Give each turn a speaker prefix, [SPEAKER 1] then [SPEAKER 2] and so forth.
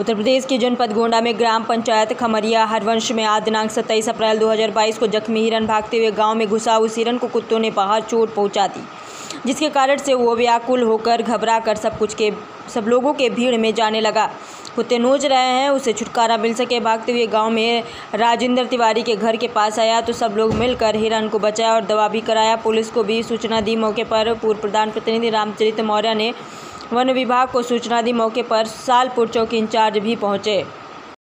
[SPEAKER 1] उत्तर प्रदेश के जनपद गोंडा में ग्राम पंचायत खमरिया हरवंश में आज दिनांक 27 अप्रैल 2022 को जख्मी हिरन भागते हुए गाँव में घुसा उस हिरन को कुत्तों ने बाहर चोट पहुँचा दी, जिसके कारण से वो व्याकुल होकर घबरा कर सब कुछ के, सब लोगों के भीड़ में जाने लगा। कुत्ते नोच रहे हैं, उसे छुटकारा मिल सके। भागते हुए गाँव में राजेंद्र तिवारी के घर के पास आया तो सब लोग मिलकर हिरन को बचाया और दवा भी कराया। पुलिस को भी सूचना दी। मौके पर पूर्व प्रधान प्रतिनिधि रामचरित मौर्य ने वन विभाग को सूचना दी मौके पर सालपुर चौकी इंचार्ज भी पहुँचे।